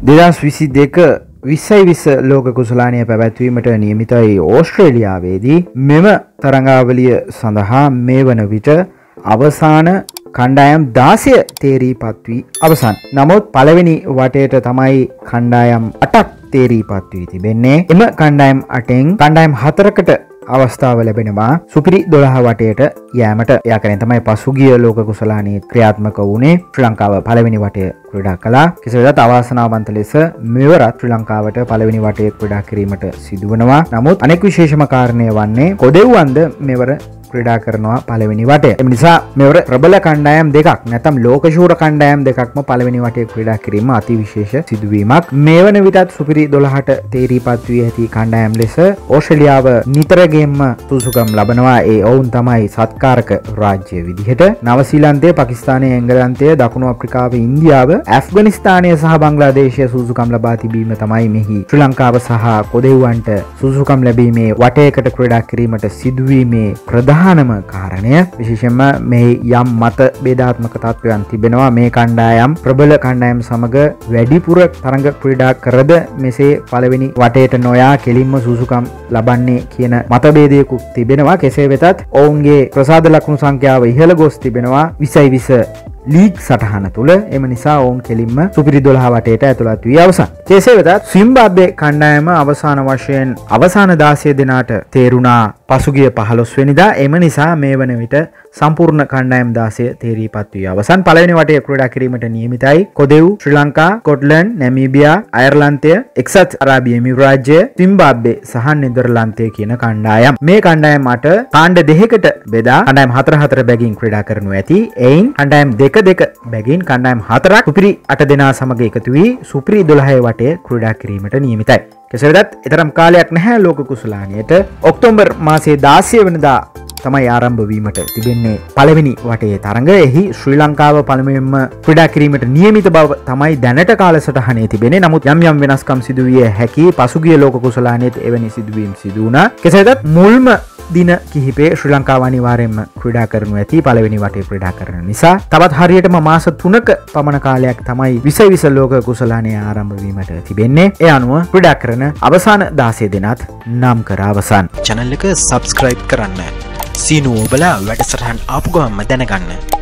දෙදස් විසි දෙක විස්සයි විස්ස ලෝක කුසලානය පැවැත්වීමට නියමිතයි ඕස්ට්‍රේලියාවේදී මෙම තරඟාවලිය සඳහා මේ වන විට අවසාන කණ්ඩායම් දාසය තේරී පත්වී අවසන්. නමුත් පළවෙනි වටයට තමයි කණ්ඩායම් අටක් තේරී පත්වී තිබෙන්නේ එම කණ්ඩායම් අටෙන් කණ්ඩායම් හතරකට අවස්ථාව ලැබෙනවා. සුපිරි දොළහ වටයට යෑමට යකන තමයි පසුගිය ලෝක කුසලානී ක්‍රියාත්මක වුණේ ශ්‍රී ලංකාව පළවෙනි වටය ක්‍රඩා කලා කෙසවෙදත් අවාසනාවන්ත ලෙස මෙවරත් ශ්‍රී ලංකාවට පළවෙනි වටය ක්‍රඩා කිරීමට සිදුවනවා. නමුත් අනෙක් විශේෂම කාරණය වන්නේ කොදෙව්වන්ද මෙවර ක්‍රඩා කරනවා පලවෙනි වට. එම නිසා මෙවර ප්‍රබල කණ්ඩායම් දෙකක් නැතම් ලෝකශූර කණ්ඩායම් දෙකක්ම පලවෙනි වටේ ක්‍රඩා කිරීම අති විශේෂ සිදුවීමක්. මේ වන විටත් සුපිරි දොළහට තේරී පත්වී ඇති කණ්ඩායම් ලෙස ඕෂලියාව නිතරගේම සුසුකම් ලබනවා. ඒ ඔවුන් තමයි සත්කාරක රාජ්‍ය විදිහට. නවසීලන්තේ පකිස්ානය එංගලන්තය දකුණු අප්‍රිකාව ඉන්දියාව ඇෆ්ගනිස්ථානය සහ බංගලාදේශය සුසුකම් ලබා තිබීම තමයි මෙහි. ශ්‍රී ලංකාව සහ කොදෙව්වන්ට සුසුකම් ලැබීමේ වටයකට ක්‍රඩා කිරීමට සිදුවීමේ ප්‍රධා ප්‍රධානම කාරණය. විශේෂෙන්ම මේ යම් මත බේධාත්මක තත්ත්වයන් තිබෙනවා. මේ කණ්ඩායම් ප්‍රබල කණ්ඩායම් සමඟ වැඩිපුර තරඟ ක්‍රීඩා කරද මෙසේ පළවෙනි වටේට නොයා කෙලින්ම සුසුකම් ලබන්නේ කියන මතබේදයකුක් තිබෙනවා. කෙසේ වෙතත් ඔවුන්ගේ ප්‍රසාද ලක්ුණු සංඛ්‍යාව ඉහළ ගොස් තිබෙනවා. විසයි විස ලීග් සටහන තුළ එම නිසා ඔවුන් කෙලින්ම සුපිරි දොළහවටයට ඇතුළත් වී අවසන්. කෙසේ වෙතත් සිම්බාබ්බේ කණ්ඩායම අවසාන වශයෙන් අවසාන දාසය දෙනාට තේරුණා පසුගිය පහළොස්වෙනිදා එම නිසා මේ වන විට සම්පූර්ණ කණ්ඩායම් දාසය තේරී පත්වී අවසන් පලවෙනි වටය ක්‍රඩා කිරීමට නියමිතයි කොදෙව් ශ්‍රී ලංකා කොට්ලන් නැමීබියා අයර්ලන්තය එක්සත් අරාබියමි රාජ්‍ය තිම්බාබ්බේ සහ නිදරලන්තය කියන කණ්ඩායම්. මේ කණ්ඩායම් මට කාණ්ඩ දෙහෙකට බෙදා කණ්ඩායම් හතර හතර බැගින් ක්‍රඩා කරනු ඇති. එයින් කණ්ඩායම් දෙක දෙක බැගින් කණ්ඩායම් හතරක් සුපිරි අට දෙනා සමඟ එකතු වී සුපිරි දොළහය වටය ක්‍රඩා කිරීමට නියමිතයි. කෙසෙදත් එතරම් කාලයක් නැහැ ලෝක කුසලානයට ඔක්තෝම්බර් මාසේ දාසය වනදා තමයි ආරම්භ වීමට තිබෙන්නේ පළවෙනි වටේ තරඟ එහි ශ්‍රී ලංකාව පළමුවෙන්ම ක්‍රඩා කිරීමට නියමිත බව තමයි දැනට කාලසටහනේ තිබෙන නමුත් යම් යම් වෙනස්කම් සිදුවිය හැකි පසුගිය ලෝක කුසලානයත් එවැනි සිදුවීම් සිදුවන කෙසේදත් මුල්ම දින කිහිපේ ශ්‍රී ලංකාව අනිවාරයෙන්ම ක්‍රඩා කරනු ඇති පළවෙනි වටේ ක්‍රඩා කරන නිසා තවත් හරියටම මාස තුනක පමණ කාලයක් තමයි විස විස ලෝක කුසලානය ආරම්භවීමට තිබෙන්නේ. එය අනුව ක්‍රඩා කරන අවසාන දාසය දෙනත් නම් කර අවසන්. චැනල් එක සබස්ක්‍රයිබ් කරන්න. සීනුවෝබලා වැඩසටහන් ආපු ගම්ම දැනගන්න.